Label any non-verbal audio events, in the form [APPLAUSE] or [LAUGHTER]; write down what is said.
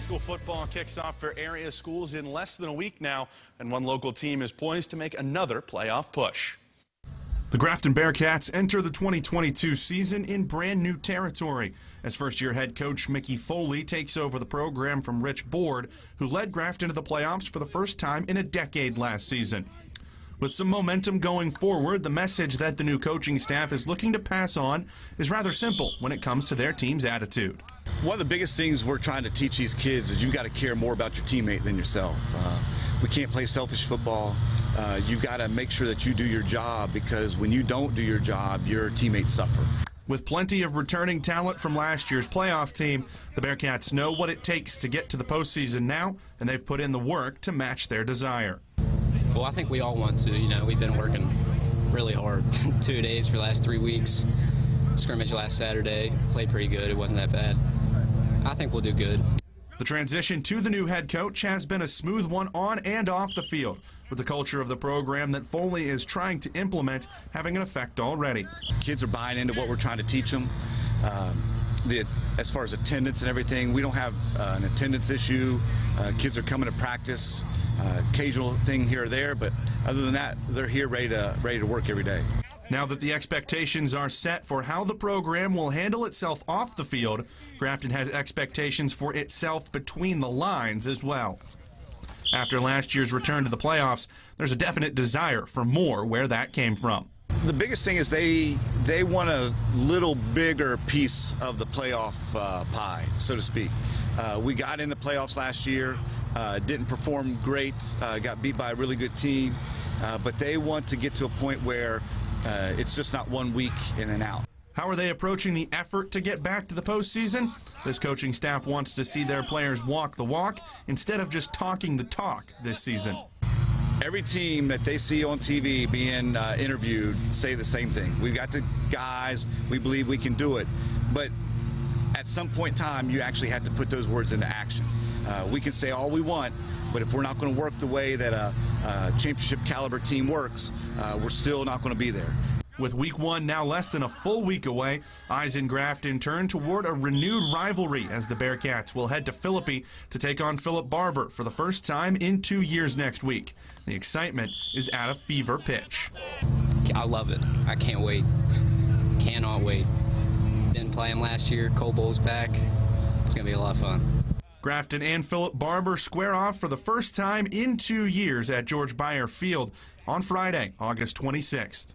school football kicks off for area schools in less than a week now, and one local team is poised to make another playoff push. The Grafton Bearcats enter the 2022 season in brand new territory as first year head coach Mickey Foley takes over the program from Rich Board, who led Grafton to the playoffs for the first time in a decade last season. With some momentum going forward, the message that the new coaching staff is looking to pass on is rather simple when it comes to their team's attitude. One of the biggest things we're trying to teach these kids is you got to care more about your teammate than yourself. Uh, we can't play selfish football. Uh, you got to make sure that you do your job because when you don't do your job, your teammates suffer. With plenty of returning talent from last year's playoff team, the Bearcats know what it takes to get to the postseason now, and they've put in the work to match their desire. Well, I think we all want to. You know, we've been working really hard. [LAUGHS] Two days for the last three weeks. Scrimmage last Saturday. Played pretty good. It wasn't that bad. I think we'll do good. The transition to the new head coach has been a smooth one on and off the field, with the culture of the program that Foley is trying to implement having an effect already. Kids are buying into what we're trying to teach them. Um, the, as far as attendance and everything, we don't have uh, an attendance issue. Uh, kids are coming to practice, uh, occasional thing here or there, but other than that, they're here ready to ready to work every day. Now that the expectations are set for how the program will handle itself off the field, Grafton has expectations for itself between the lines as well. After last year's return to the playoffs, there's a definite desire for more where that came from. The biggest thing is they they want a little bigger piece of the playoff uh, pie, so to speak. Uh, we got in the playoffs last year, uh, didn't perform great, uh, got beat by a really good team, uh, but they want to get to a point where uh, it's just not one week in and out. How are they approaching the effort to get back to the postseason? This coaching staff wants to see their players walk the walk instead of just talking the talk this season. Every team that they see on TV being uh, interviewed say the same thing. We've got the guys, we believe we can do it. But at some point in time, you actually have to put those words into action. Uh, we can say all we want, but if we're not going to work the way that a, a championship caliber team works, uh, we're still not going to be there. With week one now less than a full week away, eyes in Grafton turn toward a renewed rivalry as the Bearcats will head to Philippi to take on Philip Barbour for the first time in two years next week. The excitement is at a fever pitch. I love it. I can't wait. Cannot wait. Didn't play him last year. Cole Bowl's back. It's going to be a lot of fun. Grafton and Philip Barbour square off for the first time in two years at George Byer Field on Friday, August 26th.